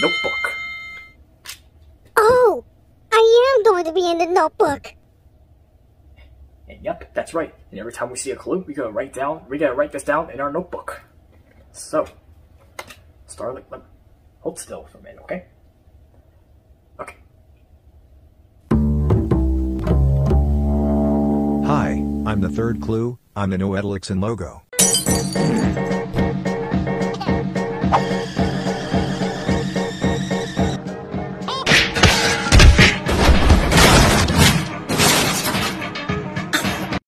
notebook. Oh, I am going to be in the notebook. And yep, that's right. And every time we see a clue, we gotta write down. We gotta write this down in our notebook. So, Starlight, let, me hold still for a minute, okay? Okay. Hi, I'm the third clue, I'm the Noedelixon logo.